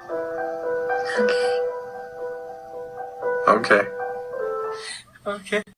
Okay. Okay. Okay.